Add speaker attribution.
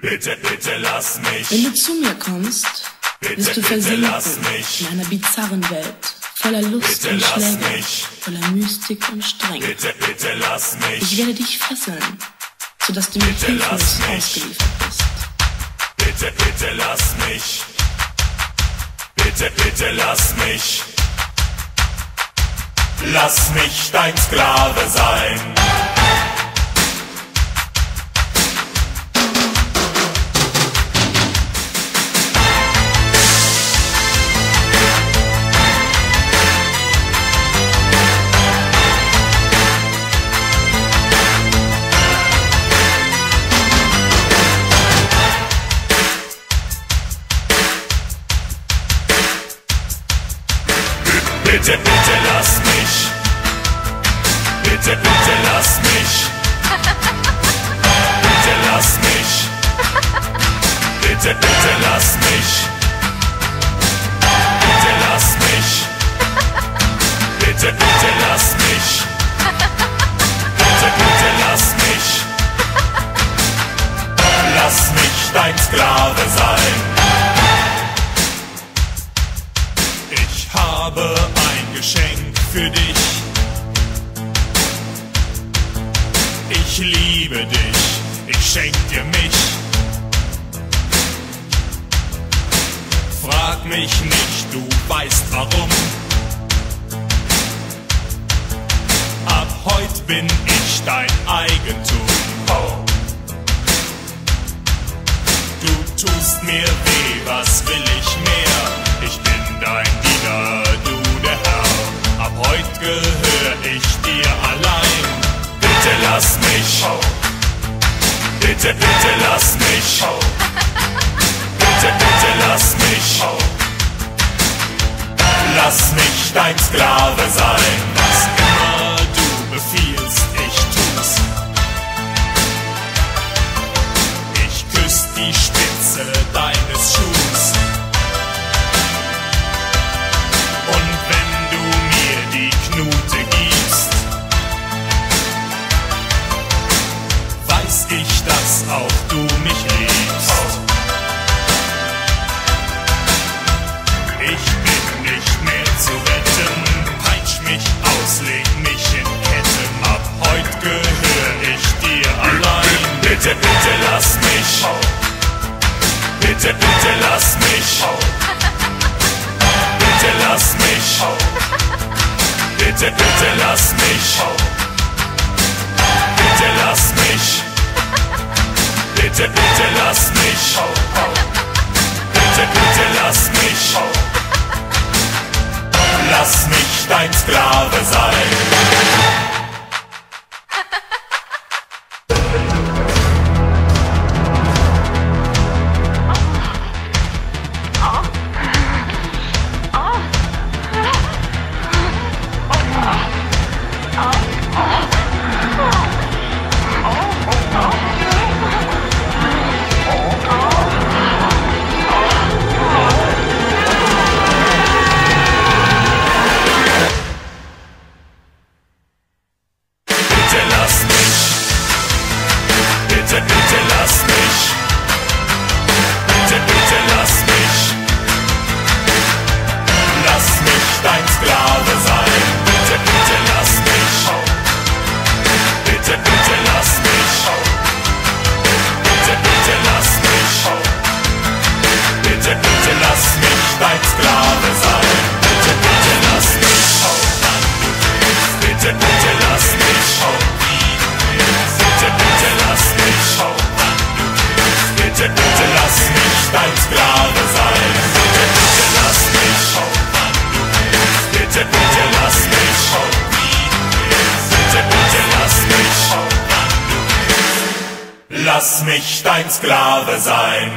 Speaker 1: Bitte, bitte lass mich.
Speaker 2: Wenn du zu mir kommst,
Speaker 1: Bitte,
Speaker 2: wirst du versinken in einer bizarren Welt, voller Lust
Speaker 1: Bitte
Speaker 2: und Schläge, voller Mystik und Strenge.
Speaker 1: Bitte, bitte lass
Speaker 2: Ich
Speaker 1: mich.
Speaker 2: werde dich fesseln, sodass du mir
Speaker 1: Bitte lass
Speaker 2: hilflos
Speaker 1: mich.
Speaker 2: ausgeliefert bist.
Speaker 1: Bitte, bitte lass mich. Bitte, bitte lass mich. Lass mich dein Sklave sein. Bitte, bitte lass mich. Bitte, bitte lass mich. Bitte lass mich. Bitte, bitte lass mich. Bitte lass mich. Bitte, bitte lass mich. Bitte, bitte lass mich. Lass mich dein Sklave sein. Für dich. Ich liebe dich, ich schenk dir mich. Frag mich nicht, du weißt warum. Ab heute bin ich dein Eigentum. Du tust mir weh, was will? Ich Bitte, bitte lass mich. Auch du mich liebst. Ich bin nicht mehr zu retten, peitsch mich aus, leg mich in Ketten. Ab heute gehör ich dir allein. Bitte, bitte lass mich. Bitte, bitte lass mich. Bitte lass mich. Bitte, bitte lass mich. Bitte Bitte, bitte lass mich. Lass mich dein Sklave sein.